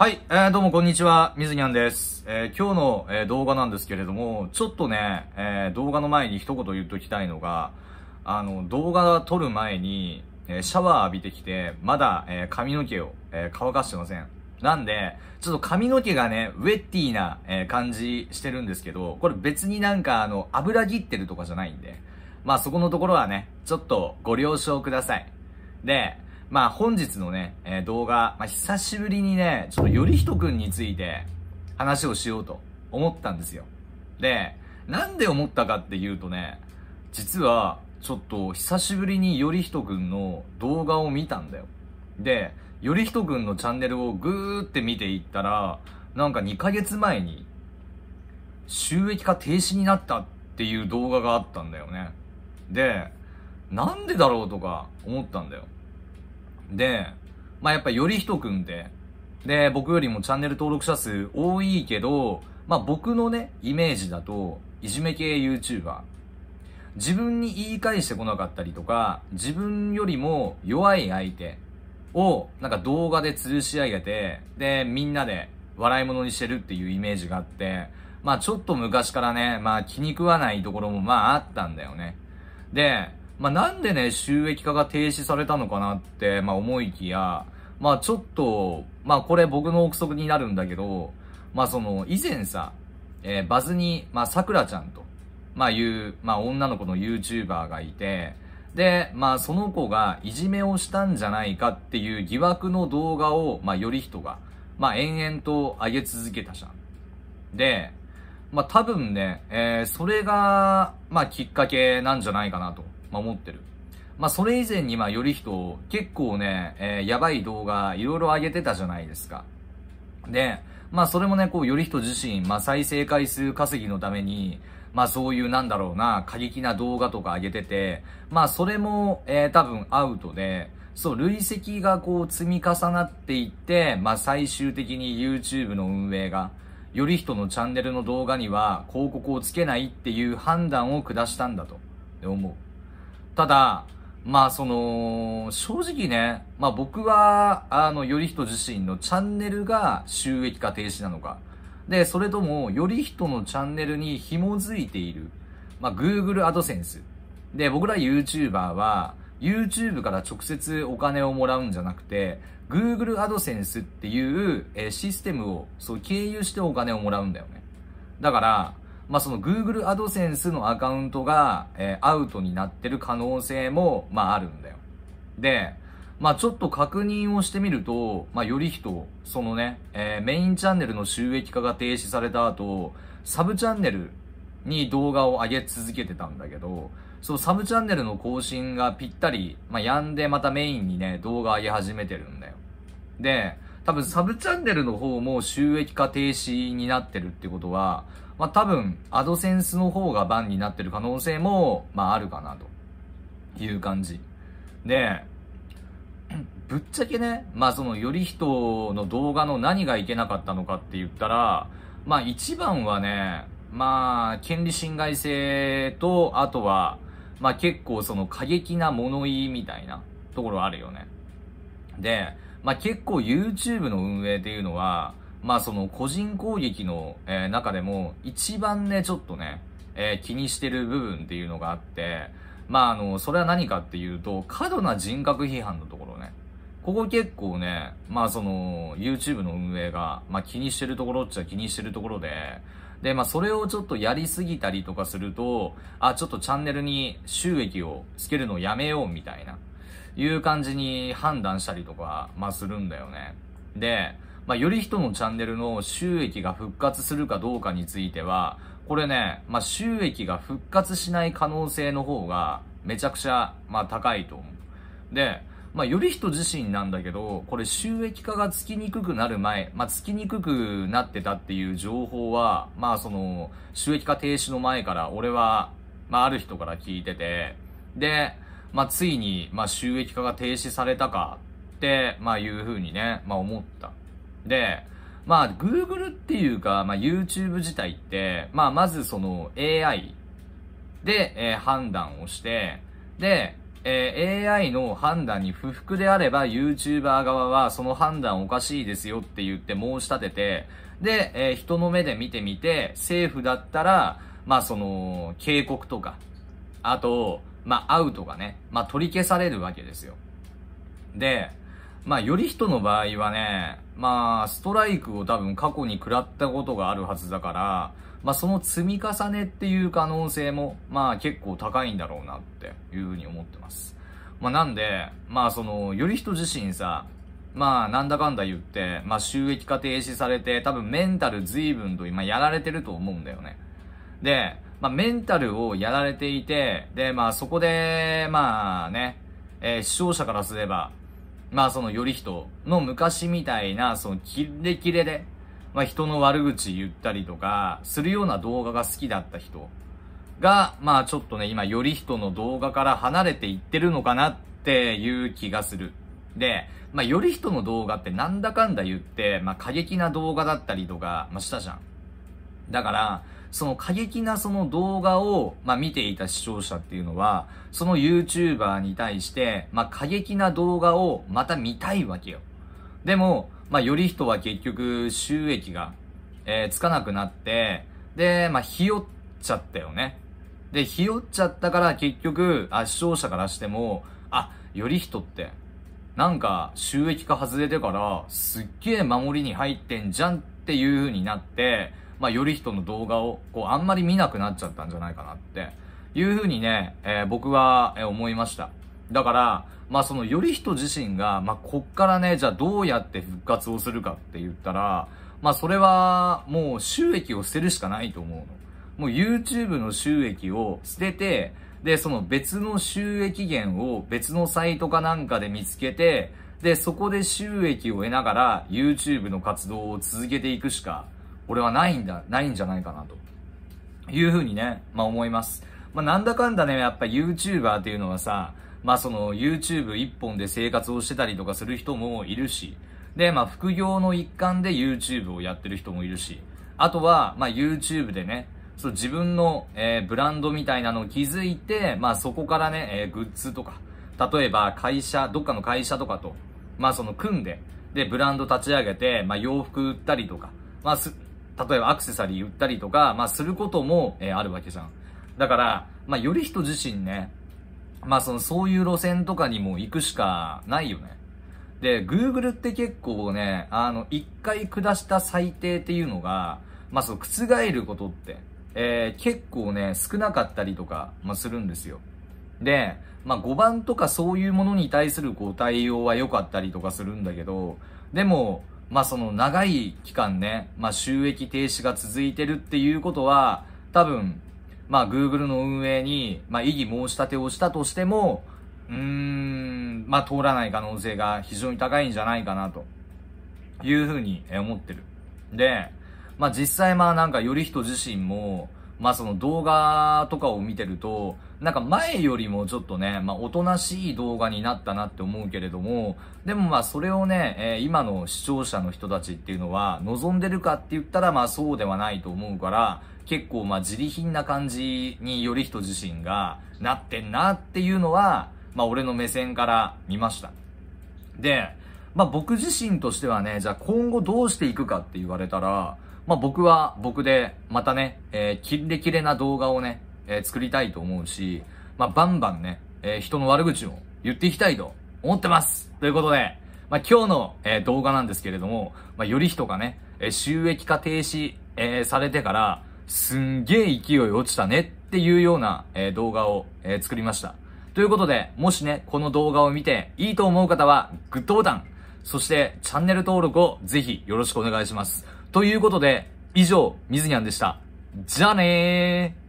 はい、えー、どうもこんにちは、みずにゃんです。えー、今日の、えー動画なんですけれども、ちょっとね、えー動画の前に一言言っときたいのが、あの、動画撮る前に、えシャワー浴びてきて、まだ、え髪の毛を、え乾かしてません。なんで、ちょっと髪の毛がね、ウェッティーな、え感じしてるんですけど、これ別になんかあの、油切ってるとかじゃないんで、まあそこのところはね、ちょっとご了承ください。で、まあ本日のね、えー動画、まあ久しぶりにね、ちょっとよりひとくんについて話をしようと思ったんですよ。で、なんで思ったかっていうとね、実はちょっと久しぶりによりひとくんの動画を見たんだよ。で、よりひとくんのチャンネルをぐーって見ていったら、なんか2ヶ月前に収益化停止になったっていう動画があったんだよね。で、なんでだろうとか思ったんだよ。で、まあやっぱよりひとくんって、で、僕よりもチャンネル登録者数多いけど、まあ僕のね、イメージだと、いじめ系 YouTuber。自分に言い返してこなかったりとか、自分よりも弱い相手を、なんか動画で吊るし上げて、で、みんなで笑い物にしてるっていうイメージがあって、まあちょっと昔からね、まあ気に食わないところもまああったんだよね。で、まあなんでね、収益化が停止されたのかなって、まあ思いきや、まあちょっと、まあこれ僕の憶測になるんだけど、まあその以前さ、えーバズに、まあさくらちゃんと、まあいう、まあ女の子の YouTuber がいて、で、まあその子がいじめをしたんじゃないかっていう疑惑の動画を、まあより人が、まあ延々と上げ続けたじゃん。で、まあ多分ね、えーそれが、まあきっかけなんじゃないかなと、まあ思ってる。まあそれ以前にまあより人、結構ね、えーやばい動画いろいろ上げてたじゃないですか。で、まあそれもね、こう、より人自身、まあ再生回数稼ぎのために、まあそういうなんだろうな、過激な動画とか上げてて、まあそれも、えー多分アウトで、そう、累積がこう積み重なっていって、まあ最終的に YouTube の運営が、より人のチャンネルの動画には広告をつけないっていう判断を下したんだと思う。ただ、まあその、正直ね、まあ僕は、あの、より人自身のチャンネルが収益化停止なのか。で、それとも、より人のチャンネルに紐づいている、まあ Google AdSense。で、僕ら YouTuber は、YouTube から直接お金をもらうんじゃなくて、Google AdSense っていう、えシステムをそう経由してお金をもらうんだよね。だから、まあ、その Google AdSense のアカウントが、えーアウトになってる可能性も、まあ、あるんだよ。で、まあ、ちょっと確認をしてみると、まあ、より人、そのね、えーメインチャンネルの収益化が停止された後、サブチャンネルに動画を上げ続けてたんだけど、そう、サブチャンネルの更新がぴったり、まあ、やんでまたメインにね、動画上げ始めてるんだよ。で、多分サブチャンネルの方も収益化停止になってるってことは、まあ多分アドセンスの方がバンになってる可能性も、まああるかなという感じ。で、ぶっちゃけね、まあそのより人の動画の何がいけなかったのかって言ったら、まあ一番はね、まあ権利侵害性と、あとは、まあ結構その過激な物言いみたいなところあるよね。で、まあ結構 YouTube の運営っていうのは、まあその個人攻撃の、えー中でも一番ね、ちょっとね、えー気にしてる部分っていうのがあって、まああの、それは何かっていうと、過度な人格批判のところね。ここ結構ね、まあその、YouTube の運営が、まあ気にしてるところっちゃ気にしてるところで、で、まあそれをちょっとやりすぎたりとかすると、あ、ちょっとチャンネルに収益をつけるのをやめようみたいな、いう感じに判断したりとか、まあするんだよね。で、まあより人のチャンネルの収益が復活するかどうかについては、これね、まあ収益が復活しない可能性の方がめちゃくちゃ、まあ高いと思う。で、まあ、より人自身なんだけど、これ収益化がつきにくくなる前、まあ、つきにくくなってたっていう情報は、まあ、その、収益化停止の前から、俺は、まあ、ある人から聞いてて、で、まあ、ついに、まあ、収益化が停止されたかって、まあ、いうふうにね、まあ、思った。で、まあ、Google っていうか、まあ、YouTube 自体って、まあ、まずその AI で、えー判断をして、で、えー AI の判断に不服であれば YouTuber 側はその判断おかしいですよって言って申し立てて、で、えー人の目で見てみて、政府だったら、まあその、警告とか、あと、まあアウトがね、まあ取り消されるわけですよ。で、まあ、より人の場合はね、まあ、ストライクを多分過去に食らったことがあるはずだから、まあ、その積み重ねっていう可能性も、まあ、結構高いんだろうなっていうふうに思ってます。まあ、なんで、まあ、その、より人自身さ、まあ、なんだかんだ言って、まあ、収益化停止されて、多分メンタル随分と今やられてると思うんだよね。で、まあ、メンタルをやられていて、で、まあ、そこで、まあね、えー視聴者からすれば、まあそのより人の昔みたいな、そのキレキレで、まあ人の悪口言ったりとか、するような動画が好きだった人が、まあちょっとね、今より人の動画から離れていってるのかなっていう気がする。で、まあより人の動画ってなんだかんだ言って、まあ過激な動画だったりとか、まあしたじゃん。だから、その過激なその動画を、まあ、見ていた視聴者っていうのは、その YouTuber に対して、まあ、過激な動画をまた見たいわけよ。でも、まあ、より人は結局収益が、えーつかなくなって、で、まあ、ひよっちゃったよね。で、ひよっちゃったから結局、あ、視聴者からしても、あ、より人って、なんか収益化外れてから、すっげえ守りに入ってんじゃんっていう風になって、まあ、より人の動画を、こう、あんまり見なくなっちゃったんじゃないかなって、いう風にね、えー僕は、えー思いました。だから、まあ、その、より人自身が、まあ、こっからね、じゃあどうやって復活をするかって言ったら、まあ、それは、もう収益を捨てるしかないと思うの。もう YouTube の収益を捨てて、で、その別の収益源を別のサイトかなんかで見つけて、で、そこで収益を得ながら YouTube の活動を続けていくしか、俺はないんだ、ないんじゃないかなと。いうふうにね、まあ思います。まあなんだかんだね、やっぱ YouTuber っていうのはさ、まあその YouTube 一本で生活をしてたりとかする人もいるし、で、まあ副業の一環で YouTube をやってる人もいるし、あとは、まあ YouTube でね、そう自分の、えーブランドみたいなのを築いて、まあそこからね、えーグッズとか、例えば会社、どっかの会社とかと、まあその組んで、で、ブランド立ち上げて、まあ洋服売ったりとか、まあす、例えばアクセサリー売ったりとか、まあすることも、えーあるわけじゃん。だから、まあより人自身ね、まあその、そういう路線とかにも行くしかないよね。で、Google って結構ね、あの、一回下した最低っていうのが、まあその、覆ることって、えー結構ね、少なかったりとか、まあするんですよ。で、まあ5番とかそういうものに対するこう対応は良かったりとかするんだけど、でも、まあその長い期間ね、まあ収益停止が続いてるっていうことは、多分、まあ Google の運営に、まあ異議申し立てをしたとしても、うーん、まあ通らない可能性が非常に高いんじゃないかなというふうに思ってる。で、まあ実際まあなんかより人自身も、まあその動画とかを見てると、なんか前よりもちょっとね、まあおとなしい動画になったなって思うけれども、でもまあそれをね、えー今の視聴者の人たちっていうのは望んでるかって言ったらまあそうではないと思うから、結構まあ自利品な感じにより人自身がなってんなっていうのは、まあ俺の目線から見ました。で、まあ僕自身としてはね、じゃあ今後どうしていくかって言われたら、まあ僕は僕でまたね、えーキレキレな動画をね、えー作りたいと思うし、まあバンバンね、えー人の悪口を言っていきたいと思ってますということで、まあ今日の、えー動画なんですけれども、まあより人がね、え収益化停止、えされてから、すんげえ勢い落ちたねっていうような、え動画を、え作りました。ということで、もしね、この動画を見ていいと思う方は、グッドボタン、そしてチャンネル登録をぜひよろしくお願いします。ということで、以上、みずにゃんでした。じゃあねー